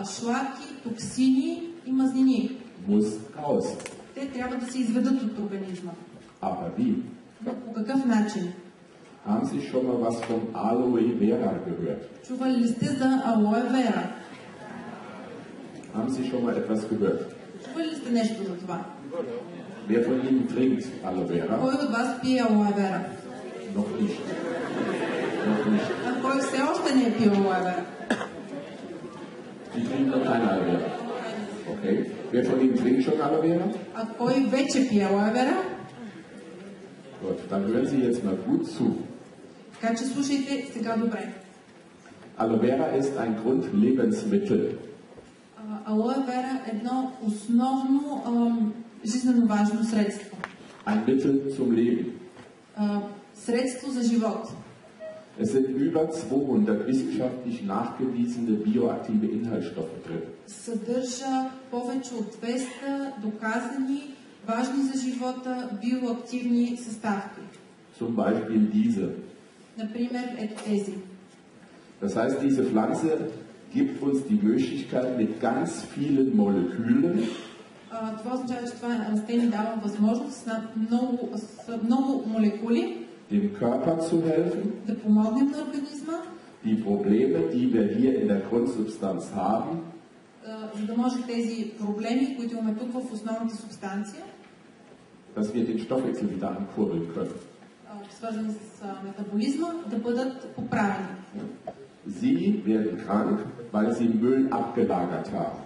а, шлаки, токсини и мазнини. muss raus. Те трябва да се изведат от организма. Aber wie? Но по какъв начин? Haben Sie schon mal was von Aloe Vera gehört? Чували ли сте за алоe вера? Haben Sie schon mal etwas gehört? Чували ли сте нещо за това? Wer von Ihnen trinkt Aloe Vera? Кой от вас пие алоe вера? Noch nicht. Noch nicht. А кой все още не е пил алоe вера? Sie trinken noch keine Aloe Vera. Okay. Wer von Ihnen trinkt schon Aloe Vera? А кой вече пие алоe вера? Gut, dann hören Sie jetzt mal gut zu. Така че слушайте сега добре. Aloe Vera ist ein Grundlebensmittel. А, Алоe вера е едно основно ам, жизненно важно средство. Ein Mittel zum Leben. А, средство за живот. Es sind über 200 wissenschaftlich nachgewiesene bioaktive Inhaltsstoffe drin. Съдържа повече от 200 доказани важни за живота биоактивни съставки. Zum Beispiel diese. Например, ето тези. Das heißt, diese Pflanze gibt uns die Möglichkeit, mit ganz vielen Molekülen А, това означава, че това растение дава възможност с над много, с много молекули dem Körper zu helfen, да помогнем на организма, die Probleme, die wir hier in der Grundsubstanz haben, а, за да може тези проблеми, които имаме тук в основната субстанция, dass wir den Stoffwechsel wieder ankurbeln können. а, свързани с а, метаболизма, да бъдат поправени. Sie werden krank, weil sie Müll abgelagert haben.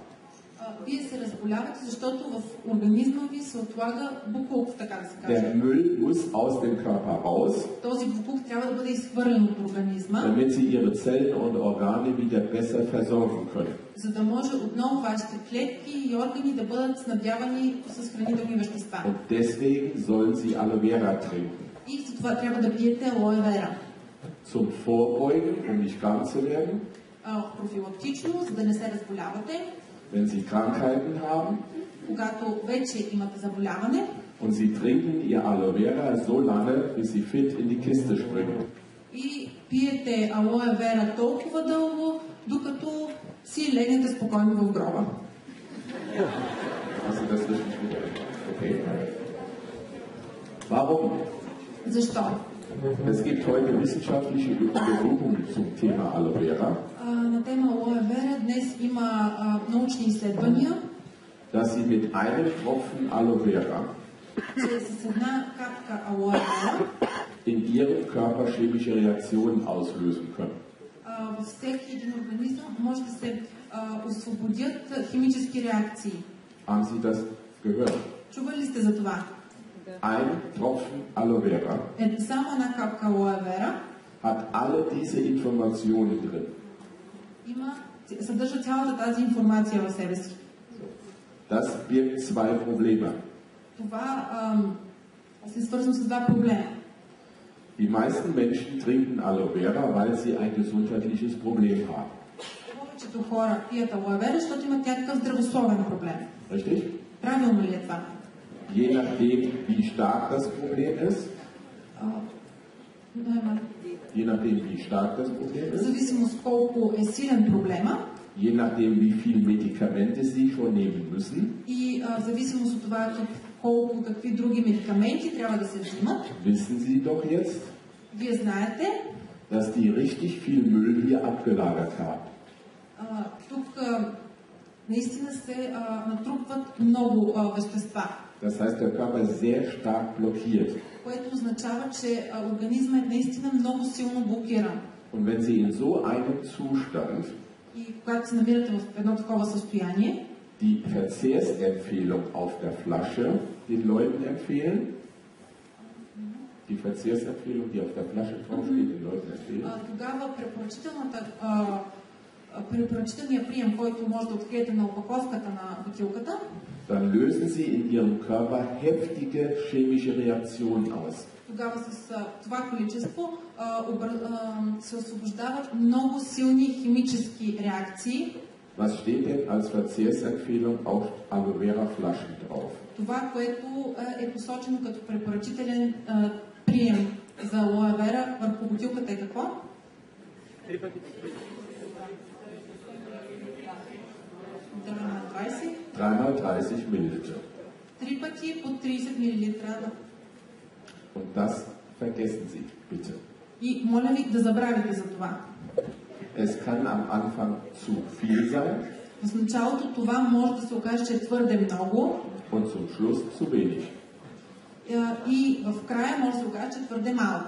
Вие се разболявате, защото в организма ви се отлага буклук, така да се каже. Der Müll muss aus dem Körper raus, Този буклук трябва да бъде изхвърлен от организма, damit sie ihre Zellen und Organe wieder besser versorgen können. за да може отново вашите клетки и органи да бъдат снабдявани с хранителни вещества. Und deswegen sollen sie Aloe Vera trinken. И за това трябва да пиете алоe вера. Zum Vorbeugen, um nicht krank zu werden, профилактично, за да не се разболявате, wenn sie Krankheiten haben. когато вече имате заболяване Und sie trinken ihr Aloe Vera so lange, bis sie fit in die Kiste springen. и пиете алоe вера толкова дълго, докато си легнете спокойно в гроба. Hast du das richtig gehört? Okay. Warum? Защо? Es gibt heute wissenschaftliche Untersuchungen zum Thema Aloe Vera, А, на Тема вера днес има а, научни изследвания, dass sie mit einem Tropfen Aloe Vera че с една капка алоe вера in ihrem Körper chemische Reaktionen auslösen können. а, във всеки един организъм може да се а, освободят а, химически реакции. Haben Sie das gehört? Чували ли сте за това? Ein Tropfen Aloe Vera Е, само една капка алоe вера hat alle diese Informationen drin. Има, съдържа цялата тази информация в себе си. Das birgt zwei Probleme. Това ам, се свързано с два проблема. Die meisten Menschen trinken Aloe Vera, weil sie ein gesundheitliches Problem haben. Повечето хора пият алоe вера, защото имат някакъв здравословен проблем. Richtig? Правилно ли е това? Je nachdem, wie stark das Problem ist, да, je nachdem, wie stark das Problem ist, зависимост колко е силен проблема je nachdem, wie viel Medikamente Sie schon nehmen müssen, и в зависимост от това колко, какви други медикаменти трябва да се взимат, wissen Sie doch jetzt, вие знаете, dass die richtig viel Müll hier abgelagert haben. тук наистина се натрупват много вещества, Das heißt, der Körper ist sehr stark blockiert. което означава, че а, организма е наистина много силно блокиран. Und wenn Sie in so einem Zustand И когато се намирате в едно такова състояние, die Verzehrsempfehlung auf der Flasche den Leuten empfehlen, die Verzehrsempfehlung, die auf der Flasche draufsteht, den Leuten empfehlen, а, тогава препоръчителната а, а, препоръчителният прием, който може да откриете на опаковката на бутилката, dann lösen Sie in Ihrem Körper heftige chemische Reaktionen aus. тогава с това количество се освобождават много силни химически реакции. Was steht denn als Verzehrsempfehlung auf Aloe Vera Flaschen drauf? Това, което е посочено като препоръчителен прием за алоe вера върху бутилката е какво? 3 Dreimal 30 Milliliter. Три пъти по 30 мл. Und das vergessen Sie bitte. И моля ви да забравите за това. Es kann am Anfang zu viel sein В началото това може да се окаже, че е твърде много und zum Schluss zu wenig. а, и в края може да се окаже, че е твърде малко.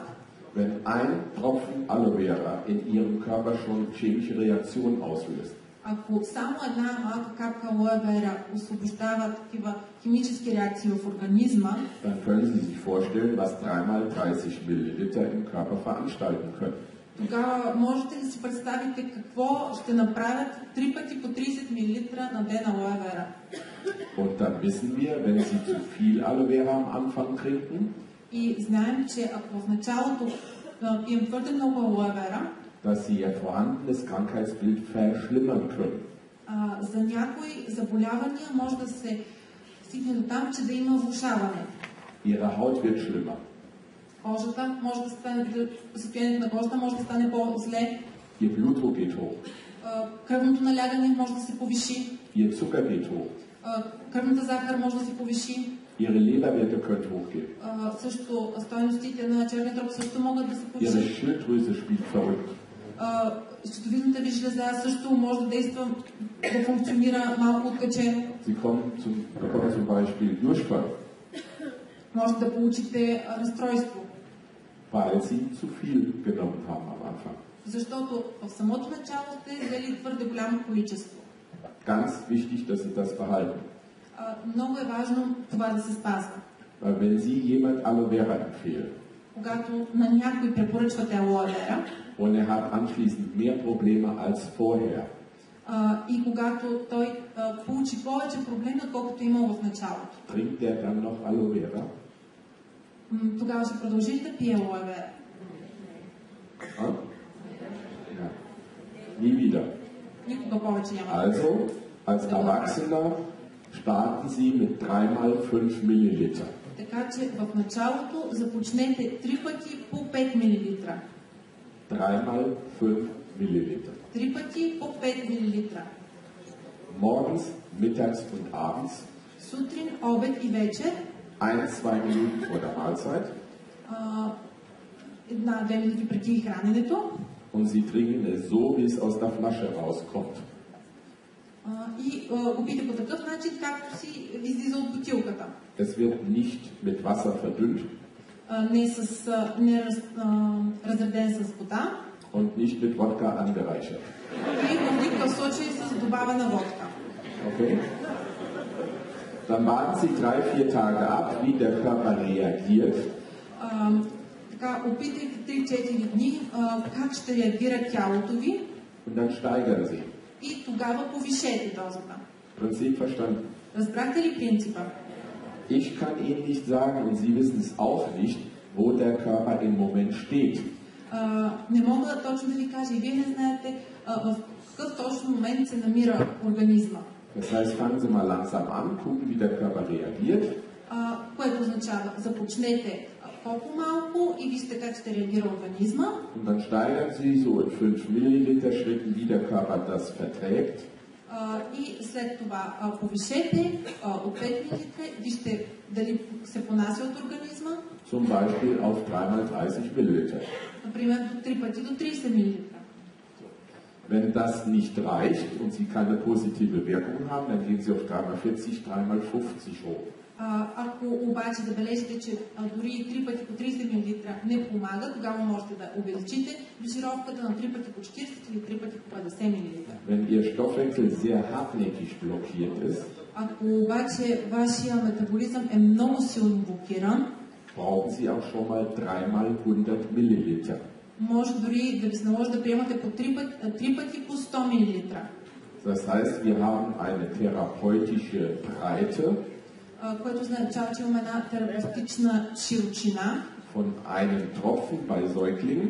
Wenn ein Tropfen Aloe Vera in Ihrem Körper schon chemische Reaktionen auslöst, Ако само една малка капка алоe вера освобождава такива химически реакции в организма, dann können Sie sich vorstellen, was 3 30 Milliliter im Körper veranstalten können. тогава можете да си представите какво ще направят 3 пъти по 30 мл на ден алоe вера. Und dann wissen wir, wenn Sie zu viel Aloe Vera am Anfang trinken, И знаем, че ако в началото пием твърде много алоe вера, dass Sie Ihr vorhandenes Krankheitsbild verschlimmern können. а, за някои заболявания може да се стигне до там, че да има влушаване. Ihre Haut wird schlimmer. Кожата може да стане, да- състоянието на кожата може да стане по-зле, Ihr Blutdruck geht hoch. а, кръвното налягане може да се повиши, Ihr Zucker geht hoch. а, кръвната захар може да се повиши, Ihre Leberwerte können hochgehen. а, също стойностите на черния дроб също могат да се Ihre повишат. Schilddrüse spielt verrückt. Щитовидната ви жлеза също може да действа, да функционира малко откачено. Може да получите разстройство. weil Sie zu viel genommen haben am Anfang. Защото в самото начало сте взели твърде голямо количество. Ganz wichtig, dass Sie das behalten. Много е важно това да се спазва. Weil wenn Sie jemand Aloe Vera empfehlen Когато на някой препоръчвате алоe вера und er hat anschließend mehr Probleme als vorher, а, и когато той а, получи повече проблеми, отколкото е имал в началото, trinkt er dann noch Aloe Vera? м, тогава ще продължи ли да пие алоe вера? Ja? Ja. Nie wieder. Никога повече няма. да Also, als Erwachsener starten Sie mit 3 mal 5 Milliliter. Така че в началото започнете 3 пъти по 5 мл. 3 mal 5 Milliliter. 3 пъти по 5 мл. Morgens, mittags und abends. Сутрин, обед и вечер. 1-2 Minuten vor der Mahlzeit. Една-две минути преди храненето. Und Sie trinken es so, wie es aus der Flasche rauskommt. И пийте по такъв начин, както си излиза от бутилката. Es wird nicht mit Wasser verdünnt Не, с, не раз, разреден с вода. und nicht mit Wodka angereichert. И в никакъв случай с добавена водка. Okay? Dann warten Sie drei, vier Tage ab, wie der Körper reagiert. А, така, опитайте 3-4 дни а, как ще реагира тялото ви Und dann steigern Sie. И тогава повишете дозата. Prinzip verstanden. Разбрахте ли принципа? Ich kann Ihnen nicht sagen, und Sie wissen es auch nicht, wo der Körper im Moment steht. А, не мога точно да ви кажа и вие не знаете а, в какъв точно момент се намира организма. Das heißt, fangen Sie mal langsam an, gucken, wie der Körper reagiert. А, което означава, започнете по-малко и вижте как ще реагира организма Und dann steigern Sie so in 5 Milliliter Schritten, wie der Körper das verträgt. а, и след това а, повишете а, от 5 мл, вижте дали се понася от организма, Zum Beispiel auf 3 mal 30 Milliliter. например до 3 пъти до 30 мл. Wenn das nicht reicht und Sie keine positive Wirkung haben, dann gehen Sie auf 3 mal 40, 3 mal 50 hoch. Ако обаче забележите, че дори и 3 пъти по 30 мл не помага, тогава можете да увеличите дозировката на 3 пъти по 40 или 3 пъти по 50 мл. Wenn Ihr Stoffwechsel sehr hartnäckig blockiert ist, Ако обаче вашия метаболизъм е много силно блокиран, brauchen Sie auch schon mal 3 mal 100 Milliliter. може дори да ви се наложи да приемате по 3 пъти, 3 пъти по 100 мл. Das heißt, wir haben eine therapeutische Breite което означава, че имаме една терапевтична широчина von einem Tropfen bei Säuglingen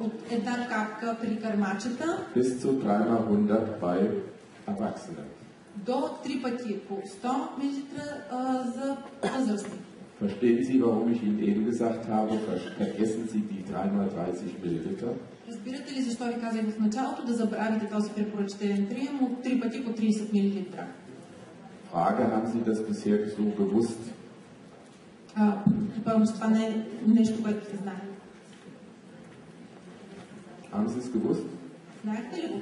от една капка при кърмачета bis zu 3 mal 100 bei Erwachsenen. до 3 пъти по 100 мл за възрастни. Verstehen Sie, warum ich Ihnen eben gesagt habe, ver- vergessen Sie die 3 mal 30 Milliliter? Разбирате ли защо ви казах в началото да забравите този препоръчителен прием от 3 пъти по 30 мл? Frage, haben Sie das bisher so gewusst? А, Предполагам, че това не е нещо, което сте знали. Haben Sie es gewusst? Знаехте ли го?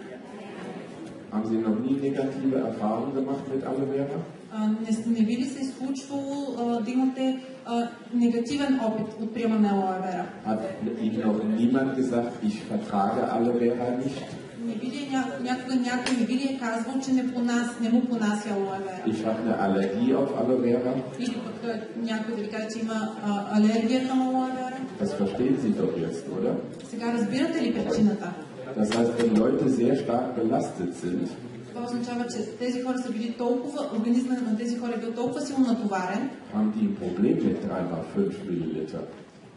Haben Sie noch nie negative Erfahrungen gemacht mit Aloe Vera? А, не, не би ли се случвало а, да имате а, негативен опит от приема на Aloe Vera? Hat Ihnen noch niemand gesagt, ich vertrage Aloe Vera nicht? Не би ли ня, някога някой би ли е казвал, че не, понас, не му понася Aloe Vera? Ich habe eine Allergie auf Aloe Vera? Или пък някой да ви каже, че има а, алергия към Aloe Vera? Das verstehen Sie doch jetzt, oder? Сега разбирате ли причината? Das heißt, wenn Leute sehr stark belastet sind, Това означава, че тези хора са били толкова, организмът на тези хора е бил толкова силно натоварен, haben die Problem mit 3x5 Milliliter.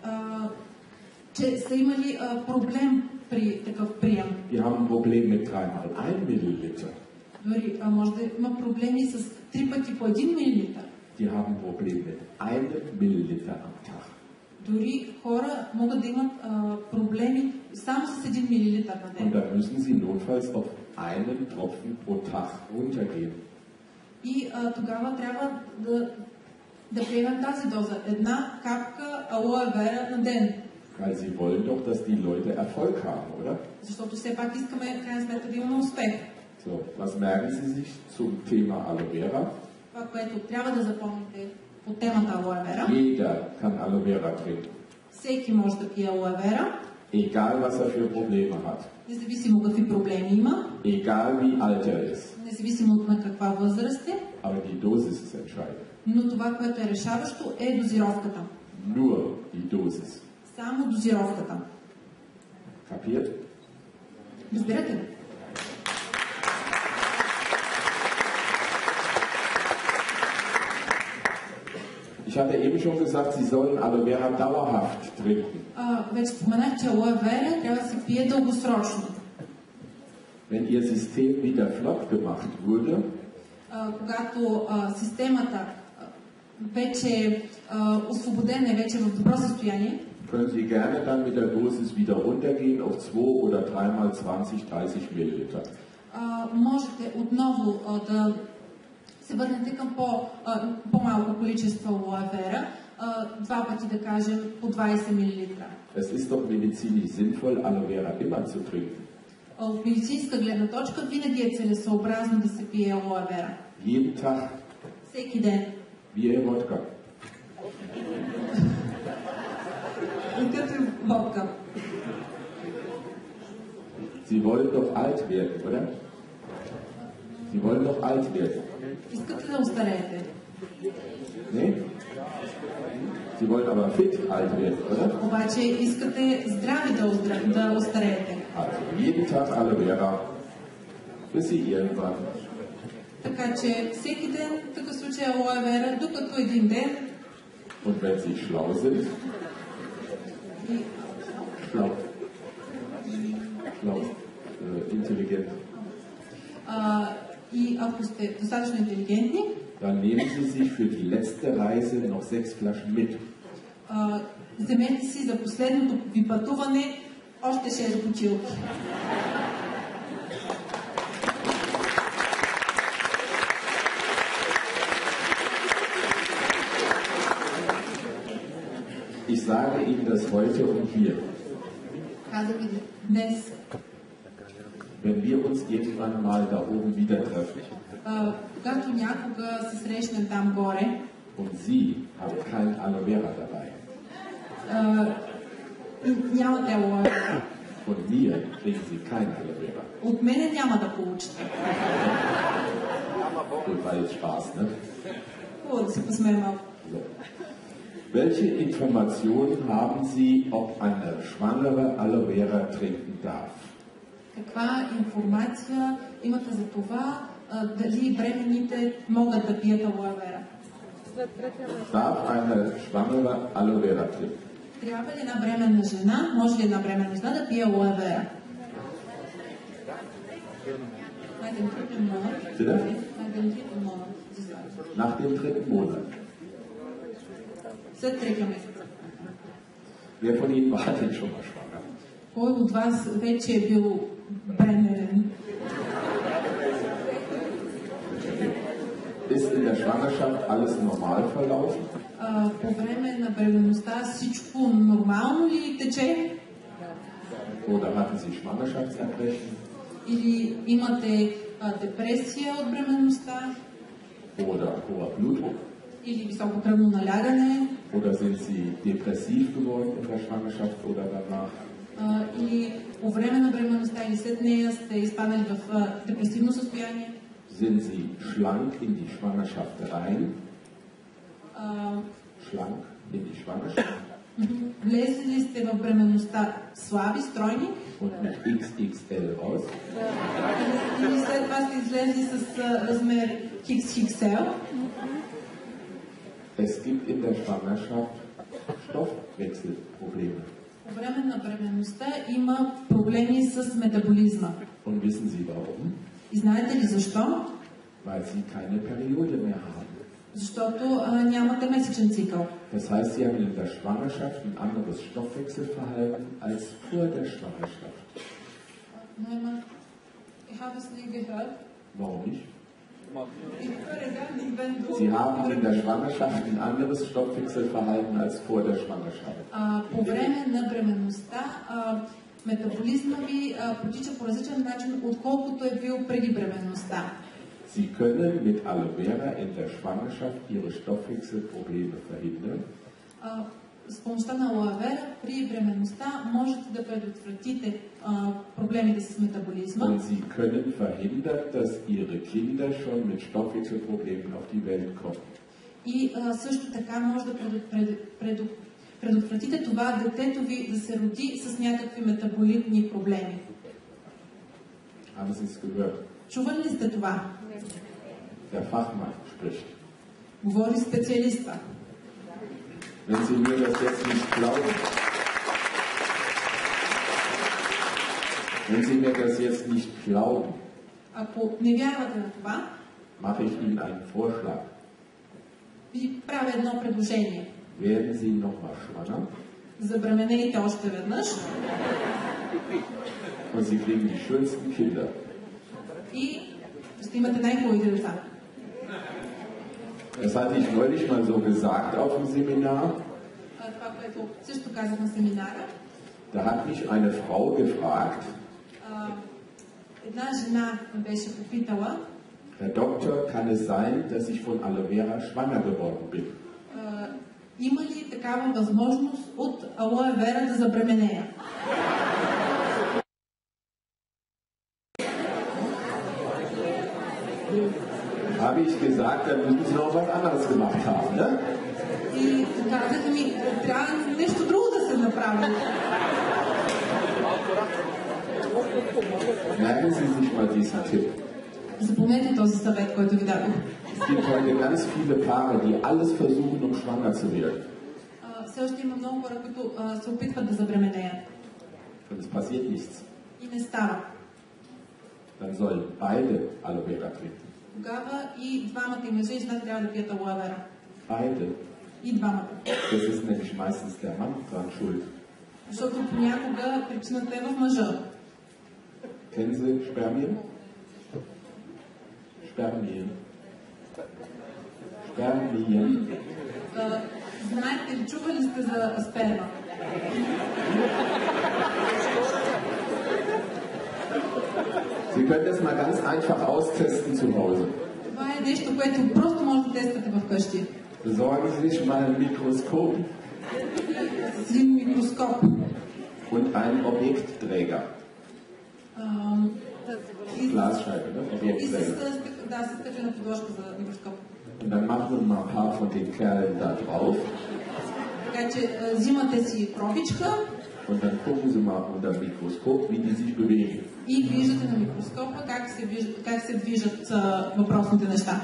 а, че са имали а, проблем при такъв прием. Die haben ein Problem mit 3x1 Milliliter. Дори а, може да има проблеми с 3 пъти по 1 мл. Die haben ein Problem mit 1 Milliliter am Tag. Дори хора могат да имат а, проблеми само с 1 мл на Und ден. dann müssen sie notfalls auf einen Tropfen pro Tag runtergehen. И а, тогава трябва да, да приемем тази доза. Една капка вера на ден. Weil sie wollen doch, dass die Leute Erfolg haben, oder? Защото все пак искаме, в крайна сметка, да имаме успех. So, was merken Sie sich zum Thema Aloe Vera? Това, което трябва да запомните по темата алоe вера. Jeder kann Aloe Vera trinken, Всеки може да пие алоe вера, egal was er für Probleme hat, независимо какви проблеми има, egal wie alt er ist. независимо на каква възраст е, Aber die Dosis ist entscheidend. но това, което е решаващо, е дозировката. Nur die Dosis. Само дозировката. Kapiert? Разбирате ли? Ich hatte eben schon gesagt, Sie sollen Aloe Vera dauerhaft trinken. Wenn Ihr System wieder flott gemacht wurde, когато системата вече освободена, е вече в добро състояние, können Sie gerne dann mit der Dosis wieder runtergehen auf 2 oder 3 mal 20, 30 Milliliter. а, можете отново а, да се върнете към по, а, по-малко количество алоe вера, а, два пъти да кажем по 20 мл. Es ist doch medizinisch sinnvoll, Aloe Vera immer zu trinken. А От медицинска гледна точка винаги е целесообразно да се пие алоe вера. Jeden Tag, Всеки ден. wie Ihr Wodka. И като водка. Sie wollen doch alt werden, oder? Sie wollen doch alt werden. Искате да остареете. Nee? Sie wollen aber fit alt werden, oder? Обаче искате здрави да, оздра... да остареете. Also jeden Tag Aloe Vera, bis Sie irgendwann Така че всеки ден, в такъв случай алоe вера, докато един ден und wenn Sie schlau sind, и, schlau, schlau, äh, intelligent, и ако сте достатъчно интелигентни, dann nehmen Sie sich für die letzte Reise noch sechs Flaschen mit. вземете си за последното ви пътуване още 6 бутилки. das heute und hier. Казах ви днес, Wenn wir uns irgendwann mal da oben wieder treffen а, когато някога се срещнем там горе, und Sie haben kein Aloe Vera dabei, а, и нямате алоe вера, von mir kriegen Sie kein Aloe Vera. от мене няма да получите. Gut, war jetzt Spaß, ne? Хубаво да се посмеем малко. So. Welche Informationen haben Sie, ob eine Schwangere Aloe Vera trinken darf? Каква информация имате за това, а, дали бременните могат да пият алоe вера? Darf eine Schwangere Aloe Vera trinken? Трябва ли една бременна жена, може ли една бременна жена да пие алоe вера? Bei dem dritten Monat. Bitte? Bei dem dritten Monat. gesagt. Nach dem dritten Monat. След третия месец. Wer von Ihnen war denn schon mal schwanger? Кой от вас вече е бил бременен? Ist in der Schwangerschaft alles normal verlaufen? По време на бременността всичко нормално ли тече? Oder hatten Sie Schwangerschaftsabbrechen? Или имате депресия от бременността? Oder hoher Blutdruck? Или високо кръвно налягане? Oder sind Sie depressiv geworden in der Schwangerschaft oder danach? А, или по време на бременността или след нея сте изпаднали в а, депресивно състояние? Sind Sie schlank in die Schwangerschaft rein? А, Schlank in die Schwangerschaft? мгм. влезли ли сте в бременността слаби, стройни? Und mit XXL raus? Или след това сте излезли с а, размер XXL? Es gibt in der Schwangerschaft Stoffwechselprobleme. По време на бременността има проблеми с метаболизма. Und wissen Sie warum? И знаете ли защо? Weil Sie keine Periode mehr haben. Защото а, нямате месечен цикъл. Das heißt, Sie haben in der Schwangerschaft ein anderes Stoffwechselverhalten als vor der Schwangerschaft. Нойман, ich habe es nie gehört. Warum nicht? Sie haben in der Schwangerschaft ein anderes Stoffwechselverhalten als vor der Schwangerschaft. А, по време на бременността а, метаболизма ви а, протича по различен начин, отколкото е бил преди бременността. Sie können mit Aloe Vera in der Schwangerschaft Ihre Stoffwechselprobleme verhindern, А, С помощта на лавера при бременността можете да предотвратите а, проблемите с метаболизма und Sie können verhindern, dass Ihre Kinder schon mit Stoffwechselproblemen auf die Welt kommen. и а, също така може да пред, пред, пред, предотвратите това детето ви да се роди с някакви метаболитни проблеми. Haben Sie es gehört? Чували ли сте това? Der Fachmann spricht. Говори специалиста. Wenn Sie mir das jetzt nicht glauben, wenn Sie mir das jetzt nicht glauben, Ако не вярвате на това, mache ich Ihnen einen Vorschlag. ви правя едно предложение. Werden Sie nochmal schwanger Забременейте още веднъж und Sie kriegen die schönsten Kinder. и ще имате най-хубавите деца. Das hatte ich neulich mal so gesagt auf dem Seminar. А, Това, което също казах на семинара, Da hat mich eine Frau gefragt, а, една жена ме беше попитала, Herr Doktor, kann es sein, dass ich von Aloe Vera schwanger geworden bin? а, има ли такава възможност от алоe вера да забременея? ich gesagt, dann müssen Sie noch was anderes gemacht haben. Ne? И казаха ми, трябва нещо друго да се направи. Merken Sie sich mal diesen Tipp. Запомнете този съвет, който ви дадох. Es gibt heute ganz viele Paare, die alles versuchen, um schwanger zu werden. А, Все още има много хора, които а, се опитват да забременеят. Und es passiert nichts. И не става. Dann sollen beide Aloe Vera trinken. Тогава и двамата и мъже и жена трябва да пият алоe вера. Beide. И двамата. Das ist nämlich meistens der Mann dran schuld. Защото понякога причината е в мъжа. Kennen Sie Spermien? Spermien. Spermien. Знаете ли, чували сте за сперма? Sie können das mal ganz einfach austesten zu Hause. Това е нещо, което просто може да тествате вкъщи. Besorgen Sie sich mal ein Mikroskop С един микроскоп. und einen Objektträger. Ам, и, Glasscheibe, ne? и с, Objektträger. с- да, с качена подложка за микроскоп. Und dann machen wir mal ein paar von den Kerlen da drauf Така че а, взимате си пробичка Und dann gucken Sie mal unter dem Mikroskop, wie die sich bewegen. и виждате на микроскопа как се, виж- как се движат а, въпросните неща.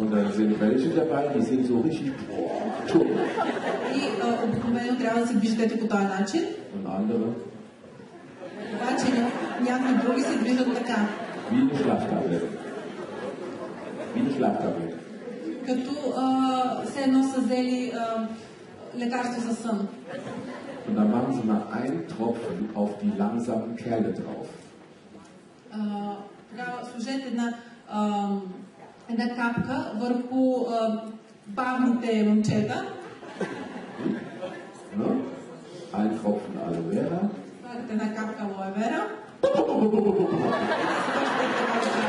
Und dann sind welche dabei, die sind so richtig boah. И а, обикновено трябва да се движите по този начин, Und andere обаче ня- някои други се движат така, wie eine Schlaftablette. Wie eine Schlaftablette. като а, все едно са взели а, лекарство за сън. Und dann machen Sie mal einen Tropfen auf die langsamen Kerle drauf. А, Тогава сложете една, а, една капка върху а, бавните момчета. Ne? Ein Tropfen Aloe Vera. Слагате една капка алоe вера.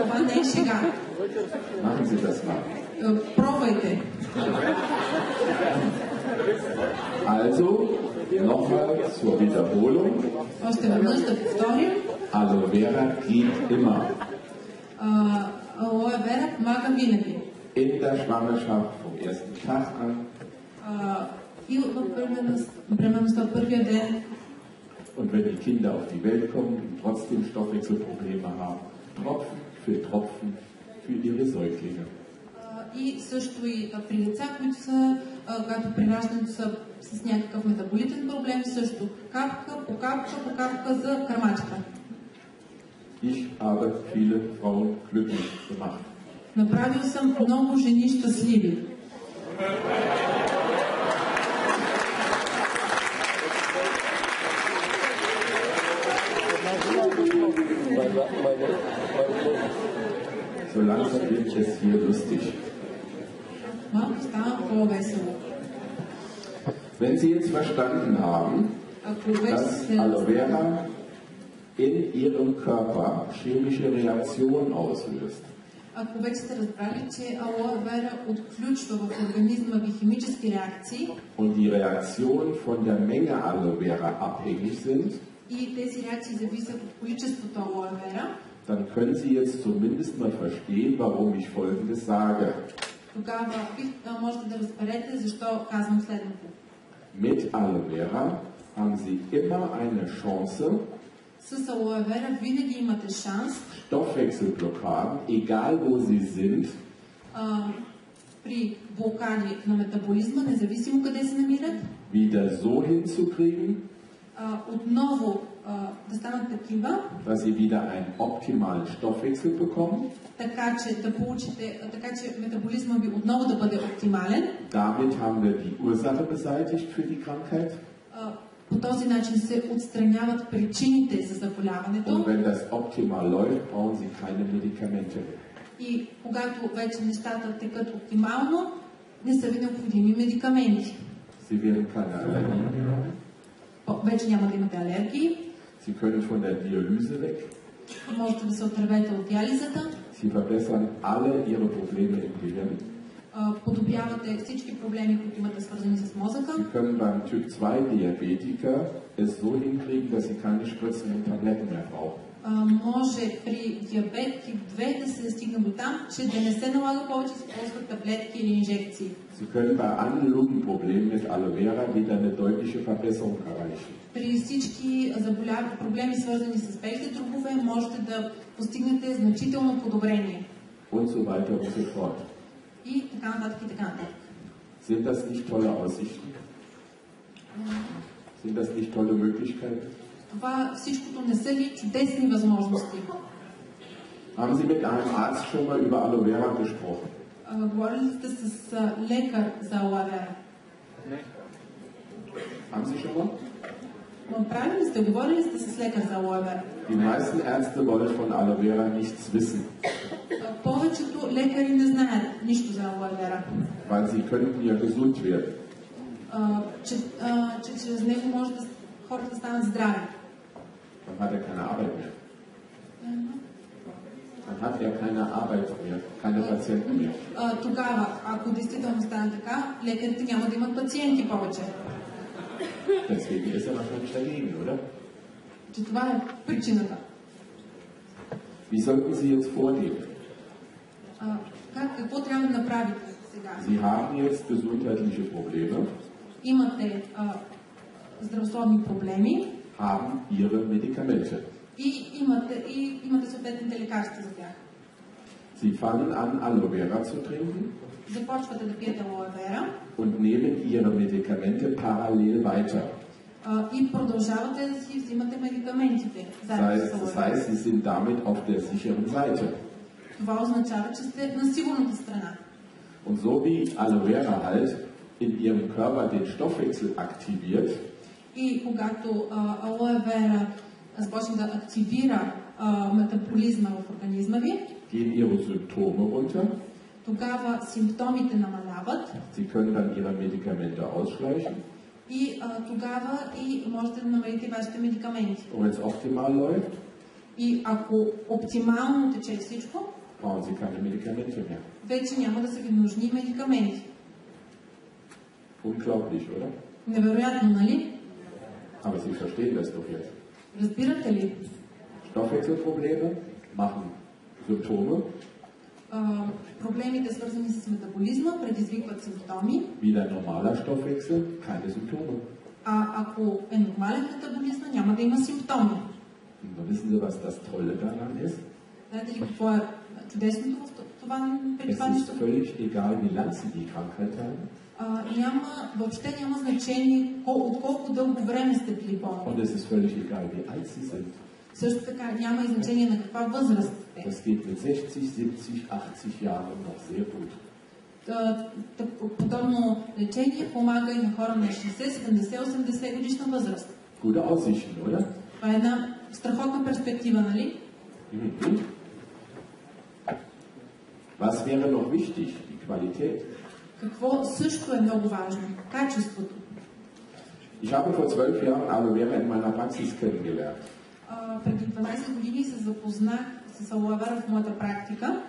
Това не е шега. Machen Sie das mal. Е, Пробвайте. Also, nochmal zur Wiederholung. Още веднъж да повторим. Aloe Vera geht immer. А, Алоe вера помага винаги. In der Schwangerschaft vom ersten Tag an, А, И в бременност- бременността от първия ден Und wenn die Kinder auf die Welt kommen und trotzdem Stoffwechselprobleme haben, Tropfen für Tropfen für ihre Säuglinge. И също и при деца, които са, когато при раждането са с някакъв метаболитен проблем, също капка по капка по капка за кърмачка. Ich habe viele Frauen glücklich gemacht. Направил съм много жени щастливи. So langsam wird es hier lustig. Малко става по-весело. Wenn Sie jetzt verstanden haben, Ако вече dass сте, Aloe Vera in Ihrem Körper chemische Reaktionen auslöst, ако вече сте разбрали, че алоe вера отключва в организма ви химически реакции und die Reaktionen von der Menge Aloe Vera abhängig sind, и тези реакции зависят от количеството алоe вера, dann können Sie jetzt zumindest mal verstehen, warum ich Folgendes sage. тогава бих- а, можете да разберете защо казвам следното. Mit Aloe Vera haben Sie immer eine Chance, С алоe вера винаги имате шанс Stoffwechselblockaden, egal wo sie sind, а, при блокади на метаболизма, независимо къде се намират, wieder so hinzukriegen, а, отново dass sie wieder einen optimalen Stoffwechsel bekommen. така че да получите, така че метаболизма ви отново да бъде оптимален. Damit haben wir die Ursache beseitigt für die Krankheit. По този начин се отстраняват причините за Und заболяването wenn das optimal läuft, brauchen Sie keine Medikamente. и когато вече нещата текат оптимално, не са ви необходими медикаменти. Sie werden keine Allergien Вече няма да имате алергии, Sie können von der Dialyse weg. можете да се отървете от диализата, Sie verbessern alle Ihre Probleme im Gehirn. а, подобрявате всички проблеми, които имате свързани с мозъка. Sie können beim Typ 2 Diabetiker es so hinkriegen, dass Sie keine Spritzen und Tabletten mehr brauchen. Може при диабет тип 2 да се стигне до там, че да не се налага повече да се ползват таблетки или инжекции. Sie können bei allen Lungenproblemen mit Aloe Vera wieder eine deutliche Verbesserung erreichen. При всички заболява, проблеми, свързани с пейте дробове, можете да постигнете значително подобрение. Und so weiter und so fort. И така нататък, и така нататък. Sind das nicht tolle Aussichten? Sind das nicht tolle Möglichkeiten? Това всичкото не са ли чудесни възможности? Haben Sie mit einem Arzt schon mal über Aloe Vera gesprochen? Говорили сте с лекар за алавера? Haben Sie schon mal? Но правилно ли сте? Говорили сте с лекар за алавера? Die meisten Ärzte wollen von Aloe Vera nichts wissen, Повечето лекари не знаят нищо за алавера. weil sie könnten ja gesund werden. Че, че чрез него може да хората да станат здрави. Dann hat er keine Arbeit mehr. Dann hat er keine Arbeit mehr, keine Patienten mehr. Тогава, ако действително стане така, лекарите няма да имат пациенти повече. Deswegen ist er wahrscheinlich dagegen, oder? Че това е причината. Wie sollten Sie jetzt vorgehen? Как, какво трябва да направите сега? Sie haben jetzt gesundheitliche Probleme, Имате а, здравословни проблеми haben ihre Medikamente. Sie fangen an, Aloe Vera zu trinken und nehmen ihre Medikamente parallel weiter. Das heißt, sie sind damit auf der sicheren Seite. Und so wie Aloe Vera halt in ihrem Körper den Stoffwechsel aktiviert, И когато а, алоe вера започне да активира метаболизма в организма ви, gehen ihre Symptome runter. тогава симптомите намаляват Sie können dann ihre Medikamente ausschleichen. и а, тогава и можете да намерите вашите медикаменти. Und wenn es optimal läuft, И ако оптимално тече всичко, brauchen Sie keine Medikamente mehr. вече няма да са ви нужни медикаменти. Unglaublich, oder? Невероятно, нали? Aber Sie verstehen das doch jetzt. Разбирате ли? Stoffwechselprobleme machen Symptome, А, проблемите, свързани с метаболизма, предизвикват симптоми, wieder normaler Stoffwechsel, keine Symptome. а ако е нормален метаболизма, няма да има симптоми. Und wissen Sie, was das Tolle daran ist? Знаете ли какво е чудесното в това, при Es това ist нещо? völlig egal, wie lang Sie die Krankheit haben. А, няма, въобще няма значение кол, от колко дълго време сте били болни. Und es ist völlig egal, wie alt Sie sind. Също така няма и значение на каква възраст сте. Das geht mit 60, 70, 80 Jahren noch sehr gut. Та- та- Подобно лечение помага и на хора на 60, 70, 80 годишна възраст. Gute Aussichten, oder? Това е една страхотна перспектива, нали? Was wäre noch wichtig? Die Qualität. Какво също е много важно? Качеството. Ich habe vor zwölf Jahren Aloe Vera in meiner Praxis kennengelernt. Преди 12 години се запознах с алоавера в моята практика,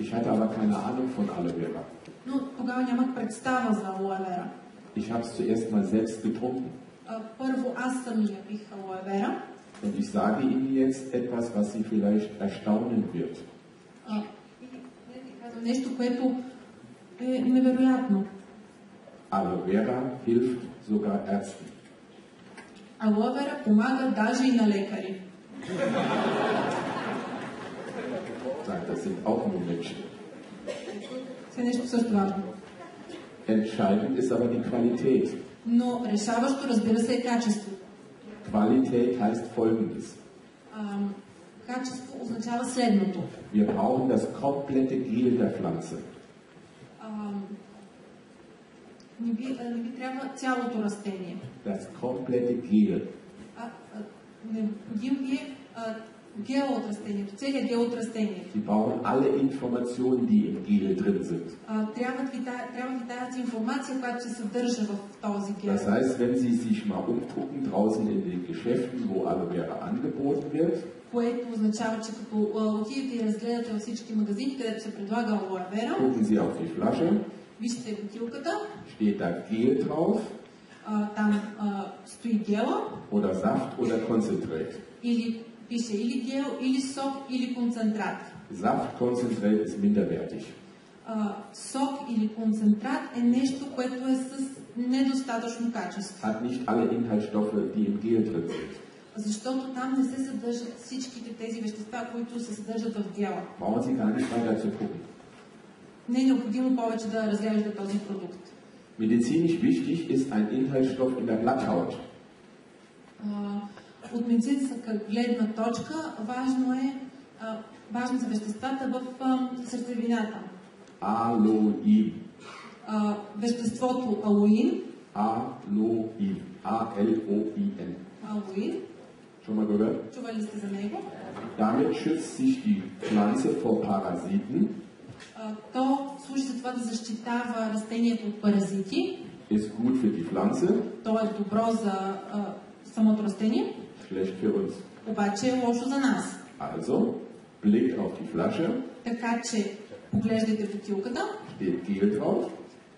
Ich hatte aber keine Ahnung von Aloe Vera. но тогава нямах представа за алоавера. Ich habe es zuerst mal selbst getrunken. Първо аз самия пих алоавера. Und ich sage Ihnen jetzt etwas, was Sie vielleicht erstaunen wird. Нещо, което е невероятно. Aloe Vera hilft sogar Ärzten. Алоавера помага даже и на лекари. Sagt, das sind auch nur Menschen. Това е нещо също важно. Entscheidend ist aber die Qualität. Но решаващо, разбира се, е качество. Qualität heißt folgendes. А, качество означава следното. Wir brauchen das komplette Gel der Pflanze. А, не, ви, а, не ви трябва цялото растение. Das komplette Gel. А, а, необходим ви е а, гел от растението, целият гел от растението. Sie brauchen alle Informationen, die im Gel drin sind. А, трябва, ви, та- трябва ви тази информация, която се съдържа в този гел. Das heißt, wenn Sie sich mal umgucken draußen in den Geschäften, wo Aloe Vera angeboten wird, което означава, че като отидете и разгледате във всички магазини, където се предлага алоe вера, gucken Sie auf die Flasche, вижте бутилката, steht da Gel drauf а, там а, стои гела, oder Saft oder Konzentrat. или пише или гел, или сок, или концентрат. Saftkonzentrat ist minderwertig. А, сок или концентрат е нещо, което е с недостатъчно качество. Hat nicht alle Inhaltsstoffe, die im Gel drin sind. Защото там не се съдържат всичките тези вещества, които се съдържат в gucken. Не е необходимо повече да разглеждате този продукт. Medizinisch wichtig ist ein Inhaltsstoff in der Blatthaut. От медицинска гледна точка важно е, а, важни са веществата в сърцевината. Aloin. А, веществото алоин, Aloin. A-L-O-I-N. алоин, Schon mal gehört? Damit schützt sich die Pflanze vor Parasiten, то служи за това да защитава растението от паразити. ist gut für die Pflanze, То е добро за самото растение, schlecht für uns. обаче е лошо за нас. Also, Blick auf die Flasche, Така че поглеждайте бутилката steht Gel drauf,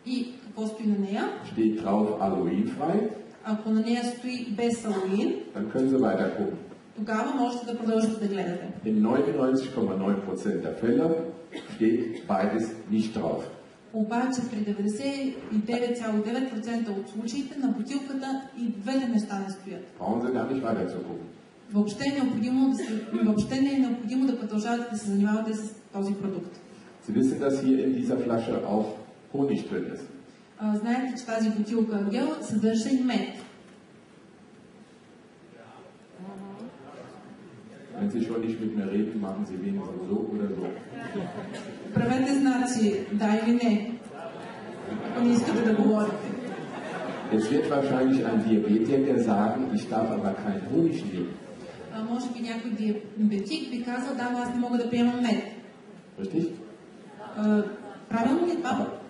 и какво стои на нея. steht drauf aloinfrei, Ако на нея стои без алоин, dann können Sie weiter gucken. тогава можете да продължите да гледате. In 99,9% der Fälle steht beides nicht drauf. Обаче при 99,9% от случаите на бутилката и двете неща не стоят. Brauchen Sie gar nicht weiter zu gucken. Въобще, е необходимо да се, въобще не е необходимо да продължавате да се занимавате с този продукт. Sie wissen, dass hier in dieser Flasche auch Honig drin ist. А, знаете, че тази бутилка гел съдържа и мед. Wenn Sie schon nicht mit mir reden, machen Sie wenigstens so oder so. Правете знаци, да или не, ако не искате да говорите. Jetzt wird wahrscheinlich ein Diabetiker sagen, ich darf aber keinen Honig nehmen. А, може би някой диабетик би казал, да, аз не мога да приемам мед. Richtig? А, правилно ли е това?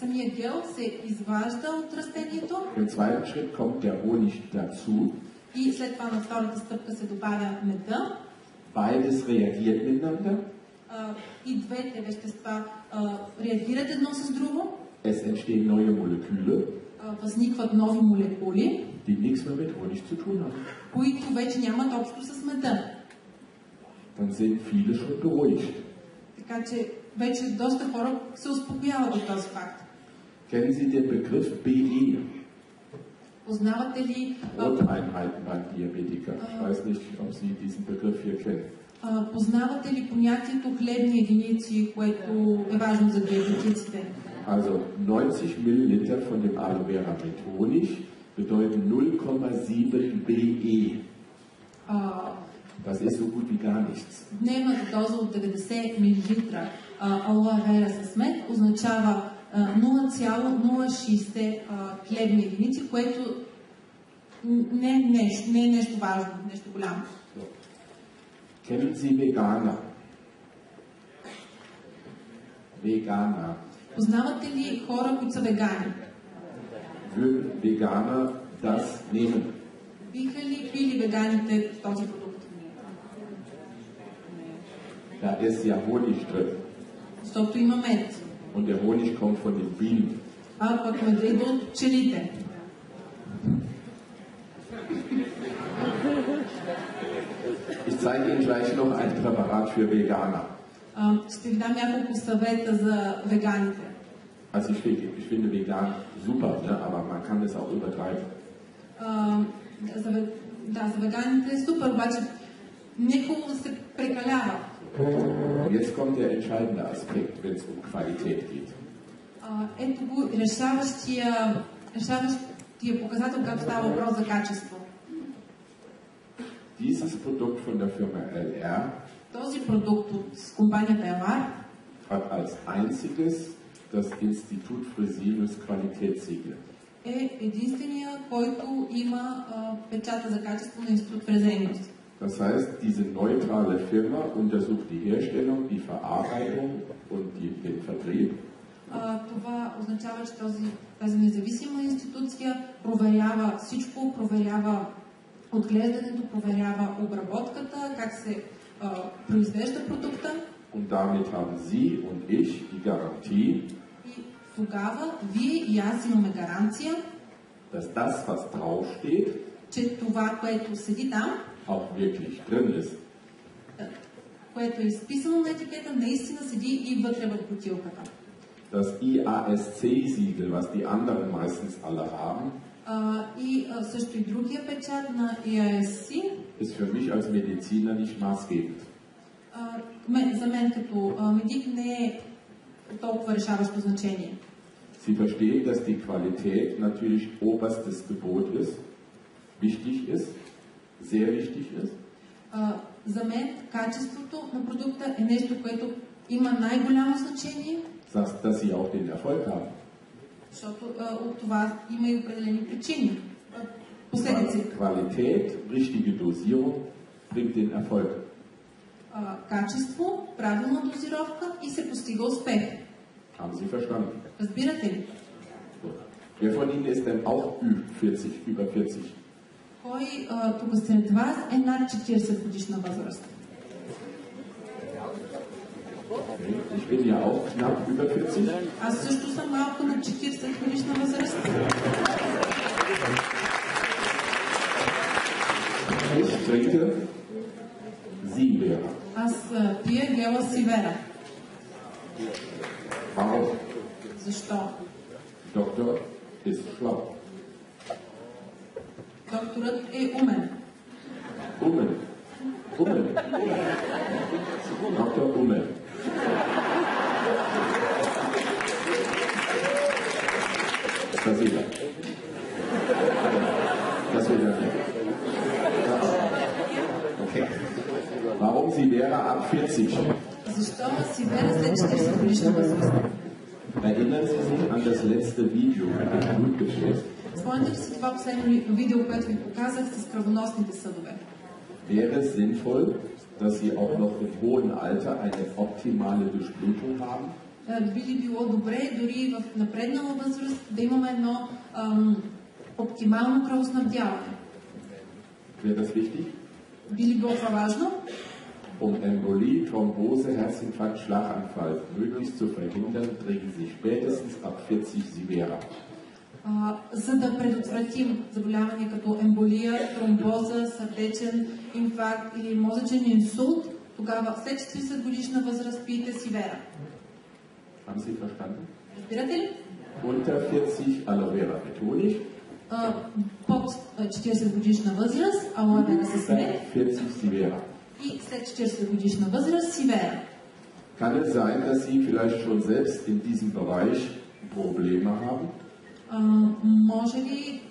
самия гел се изважда от растението Im zweiten Schritt kommt der Honig dazu. и след това на втората стъпка се добавя меда. Beides reagiert miteinander. И двете вещества реагират едно с друго, Es entstehen neue Moleküle, възникват нови молекули, die nichts mehr mit Honig zu tun haben. които вече нямат общо с меда. Dann sind viele schon beruhigt. Така че вече доста хора се успокояват от този факт. Kennen Sie den Begriff BE? Познавате ли, а, Broteinheiten beim Diabetiker. Ich weiß nicht, ob Sie diesen Begriff hier kennen. познавате ли понятието хлебни единици, което е важно за диабетиците? Also 90 Milliliter von dem Aloe Vera mit Honig bedeuten 0,7 BE. Das ist so gut wie gar nichts. дневната доза от 90 мл алоe вера с мед означава 0,060 а, хлебни единици, което не е нещо, не е нещо важно, нещо голямо. Kennen Sie Veganer? Veganer. Познавате ли хора, които са вегани? Würden Veganer das nehmen? Биха ли пили веганите този продукт? Da ist ja Honig drin. Защото има мед. Und der Honig kommt von den Bienen. А пък меда идва от пчелите. Ich zeige Ihnen gleich noch ein Präparat für Veganer. А, ще ви дам няколко съвета за веганите. Also ich finde, ich finde vegan super, ne? aber man kann es auch übertreiben. А, за, ве- да, за веганите е супер, обаче не хубаво да се прекалява. Und jetzt kommt der entscheidende Aspekt, wenn es um Qualität geht. А, ето го решаващия, решаващия показател, когато става въпрос за качество. Dieses Produkt von der Firma LR Този продукт от компанията LR hat als einziges das Institut Fresenius Qualitätssiegel. е единствения, който има а, печата за качество на Институт Фрезениус. Das heißt, diese neutrale Firma untersucht die Herstellung, die Verarbeitung und die, den Vertrieb А, това означава, че този, тази независима институция проверява всичко, проверява отглеждането, проверява обработката, как се а, произвежда продукта und damit haben Sie und ich die Garantie, и тогава вие и аз имаме гаранция, dass das, was draufsteht, че това, което седи там, auch wirklich drin ist. а, което е изписано на етикета, наистина седи и вътре в бутилката. Das IASC-Siegel, was die anderen meistens alle haben, А, и а, също и другия печат на EASC, ist für mich als Mediziner nicht maßgebend. а, мен, за мен като а, медик не е толкова решаващо значение. Sie verstehen, dass die Qualität natürlich oberstes Gebot ist, wichtig ist, sehr wichtig ist. А, за мен качеството на продукта е нещо, което има най-голямо значение, dass, dass sie auch den Erfolg haben. защото а, от това има и определени причини. А, Последици. Qualität, richtige Dosierung bringt den Erfolg. А, качество, правилна дозировка и се постига успех. Haben Sie verstanden? Разбирате ли? Gut. Wer von Ihnen ist denn auch Ü40, über 40? кой а, тук сред вас е над 40 годишна възраст? Аз също съм малко на 40 годишна възраст. Аз пия гела Сивера. Warum? Защо? Доктор ist schlau. Докторът е умен. Ummel. Ummel. Dr. Ummel. Спасибо. Das will er nicht. Okay. Warum sie wäre ab 40? Защо Сивера след 40 годишна възраст? Erinnern Sie sich an das letzte Video mit dem Blutgefäß? Спомняте ли си това последно видео, което ви показах с кръвоносните съдове? Wäre es sinnvoll, dass Sie auch noch im hohen Alter eine optimale Durchblutung haben? Е, Би ли било добре дори в напреднала възраст да имаме едно ам, оптимално кръвоснабдяване? Wäre das wichtig? Би ли било това важно? Um Embolie, Thrombose, Herzinfarkt, Schlaganfall möglichst zu verhindern, trinken Sie spätestens ab 40 Sivera. А, за да предотвратим заболявания като емболия, тромбоза, сърдечен инфаркт или мозъчен инсулт, тогава след 40 годишна възраст пиете сивера. Haben Sie verstanden? Разбирате ли? Unter 40 Aloe Vera А, под а, 40 годишна възраст, aloe vera с dann мед 40 Sivera. и след 40 годишна възраст сивера. Kann es sein, dass Sie vielleicht schon selbst in diesem Bereich Probleme haben? А, може ли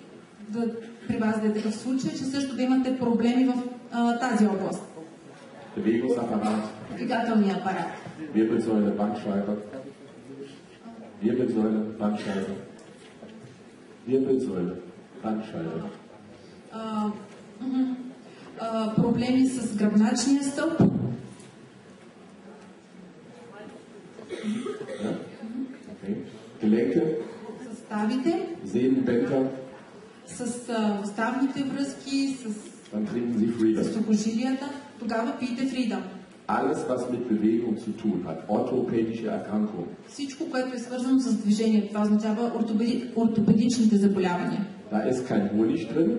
да при вас да е такъв случай, че също да имате проблеми в а, тази област? Bewegungsapparat, Двигателния апарат. Wirbelsäule, Bandscheibe, Wirbelsäule, Bandscheibe, Wirbelsäule, Bandscheibe. А, мгм. а, проблеми с гръбначния стълб. Gelenke, съставите, Sehnenbänder, с а, ставните връзки, с, dann trinken Sie Freedom. с сухожилията, тогава пийте Фридъм. Alles, was mit Bewegung zu tun hat, orthopädische Erkrankungen, Всичко, което е свързано с движение, това означава ортопеди, ортопедичните заболявания. da ist kein Honig drin.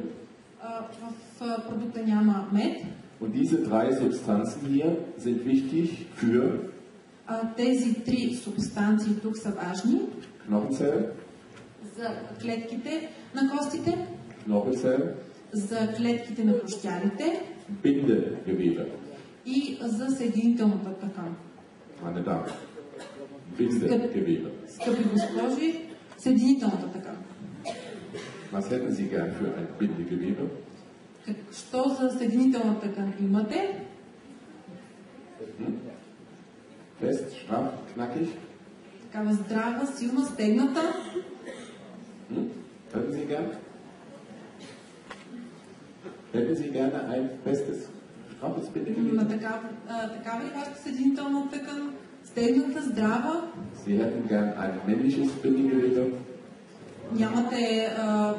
А, в а, продукта няма мед. Und diese drei Substanzen hier sind wichtig für А, тези три субстанции тук са важни Knochenzellen, за клетките на костите, Knorpelzellen, за клетките на костялите Bindegewebe. и за съединителната тъкан. Meine Damen. Bindegewebe. Скъпи госпожи, съединителната тъкан. Was hätten Sie gern für ein Bindegewebe? Що за съединителна тъкан имате? Fest, straff, knackig? Такава здрава, силна, стегната. Hm? Hätten Sie gern? Hätten Sie gerne ein festes, straffes На Bindegewebe? такава, а, такава ли вашата съединителна тъкан? Стегната, здрава. Sie hätten gern ein männliches Bindegewebe? Нямате а,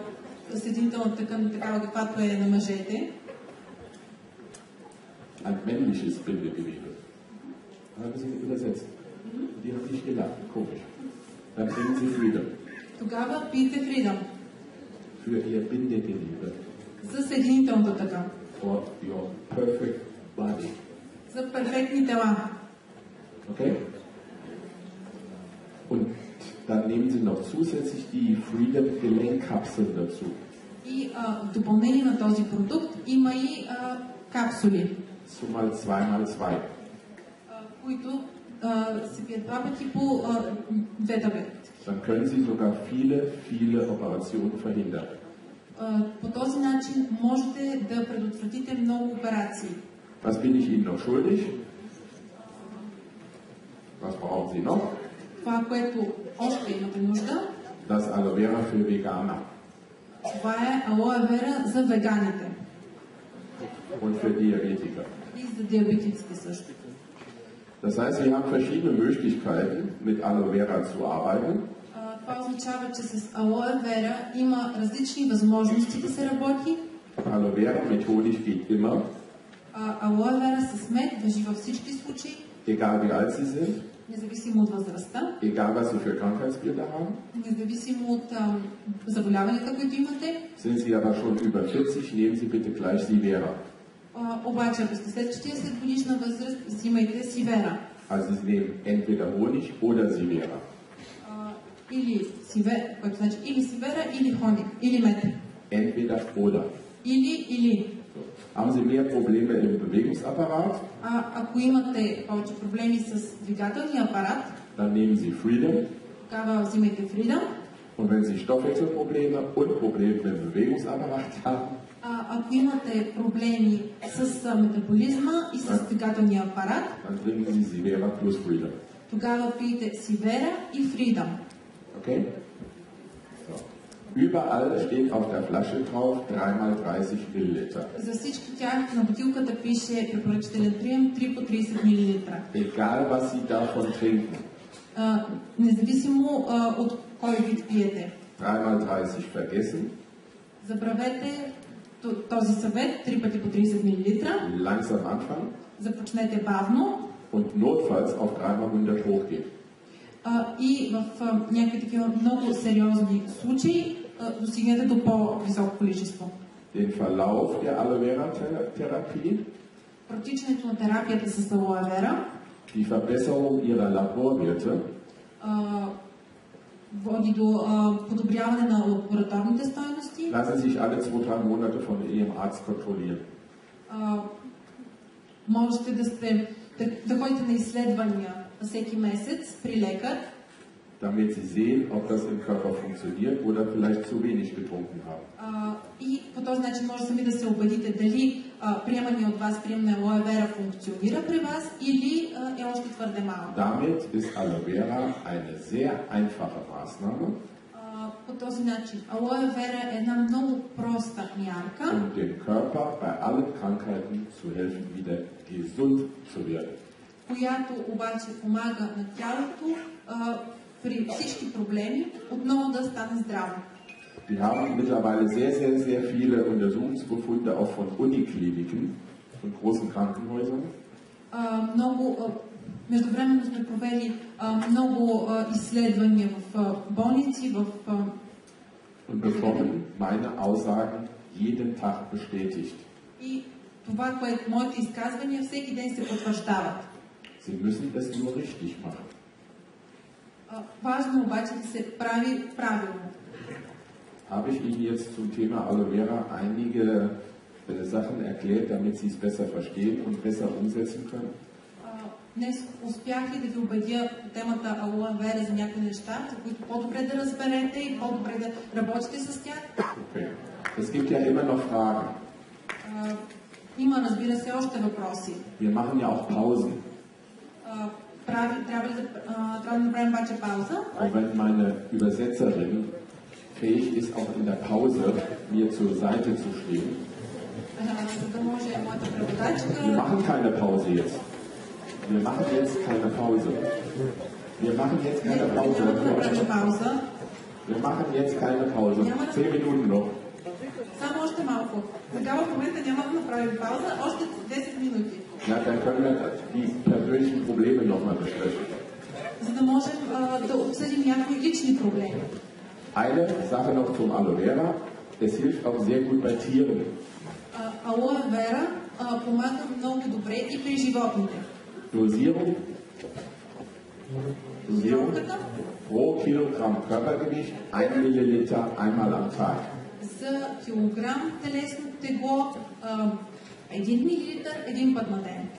съединителна тъкан такава каквато е на мъжете. Ein männliches Bindegewebe. Haben Sie übersetzt? Die haben nicht gelacht. Komisch. Dann trinken Sie Freedom. Тогава пийте Фридъм Für Ihr Bindegewebe. за съединителната тъкан. For your perfect body. За перфектни тела. Okay? Und dann nehmen Sie noch zusätzlich die Freedom Gelenkkapseln dazu. И а, в допълнение на този продукт има и а, капсули, mal 2 mal 2. а, които а, се пият два пъти по а, две таблетки. Dann können Sie sogar viele, viele Operationen verhindern. А, по този начин можете да предотвратите много операции. Was bin ich Ihnen noch schuldig? Was brauchen Sie noch? Това, което още имате нужда, Das Aloe Vera für Veganer това е алоe вера за веганите und für Diabetiker. и за диабетиците също. Das heißt, Sie haben verschiedene Möglichkeiten, mit Aloe Vera zu arbeiten. А, Това означава, че с алоe вера има различни възможности да се работи. Aloe Vera mit Honig geht immer, А, Алоe вера с мед въжи във всички случаи, egal wie alt Sie sind, независимо от възрастта, egal was Sie für Krankheitsbilder haben. независимо от а, заболяванията, които имате. Sind Sie aber schon über 40, nehmen Sie bitte gleich Sivera. А, обаче, ако сте след 40 годишна възраст, взимайте си вера. Also sie nehmen entweder Honig oder Sivera. А, или сивера, което значи или сивера, или хоник, или мед. Entweder oder. Или, или. Haben Sie mehr Probleme im Bewegungsapparat? А, ако имате повече проблеми с двигателния апарат, Dann nehmen Sie Freedom. тогава взимайте Freedom. Und wenn Sie Stoffwechselprobleme und Probleme im Bewegungsapparat haben, ако имате проблеми с метаболизма и с двигателния апарат, тогава пиете Сивера и Freedom. Okay? So. Überall steht auf der Flasche drauf 3x30 Milliliter. За всички тях на бутилката пише препоръчителен прием 3 по 30 мл. Egal, was Sie davon trinken. А, независимо а, от кой вид пиете. 3x30 vergessen, Забравете този съвет 3 пъти по 30 мл. langsam anfangen Започнете бавно und notfalls auf 3x100 hochgehen. а, и в а, някакви такива много сериозни случаи а, достигнете до по-високо количество. Den Verlauf der Aloe Vera Therapie, Протичането на терапията с алоe вера die Verbesserung ihrer Laborwerte води до подобряване на лабораторните стойности. lassen sich alle zwei, drei Monate von Ihrem Arzt kontrollieren. Можете да, сте, да, да ходите на изследвания всеки месец при лекар, damit sie sehen, ob das im Körper funktioniert oder vielleicht zu wenig getrunken haben. и по този начин може сами да се убедите дали приемания от вас прием на алоe вера функционира при вас или е още твърде малко. Damit ist Aloe Vera eine sehr einfache Maßnahme, по този начин алоe вера е една много проста мярка, um dem Körper bei allen Krankheiten zu helfen, wieder gesund zu werden. която обаче помага на тялото при всички проблеми отново да стане здраво. Wir haben mittlerweile sehr, sehr, sehr viele Untersuchungsbefunde auch von Unikliniken, von großen Krankenhäusern. А, много, а, междувременно сме провели а, много а, изследвания в а, болници, в а, und bekommen meine Aussagen jeden Tag bestätigt. и това, което моите изказвания всеки ден се потвърждават. Sie müssen es nur richtig machen. А, важно обаче да се прави правилно. Habe ich Ihnen jetzt zum Thema Aloe Vera einige äh, Sachen erklärt, damit Sie es besser verstehen und besser umsetzen können? А, Днес успях ли да ви убедя по темата алоe вера за някои неща, за които по-добре да разберете и по-добре да работите с тях? Okay. Es gibt ja immer noch Fragen. А, има, разбира се, още въпроси. Wir machen ja auch Pausen. А, прави, трябва, ли да, а, трябва да направим обаче пауза. Und wenn meine Übersetzerin fähig ist, auch in der Pause mir zur Seite zu stehen, А, за да може моята wir преводачка machen keine Pause jetzt. Wir machen jetzt keine Pause. Wir machen jetzt keine няма да направим Pause. пауза. Wir machen jetzt keine Pause. Zehn Minuten noch. Само още малко. Сега в момента няма да направим пауза, още 10 минути. Ja, dann können wir die persönlichen Probleme nochmal besprechen. За да можем а, да обсъдим някои лични проблеми. Eine Sache noch zum Aloe Vera. Es hilft auch sehr gut bei Tieren. А, Алоe вера а, помага много добре и при животните. Dosierung. Dosierung Дозировката pro Kilogramm Körpergewicht 1 Milliliter einmal am Tag. за килограм телесно тегло а, 1 мл един път на ден.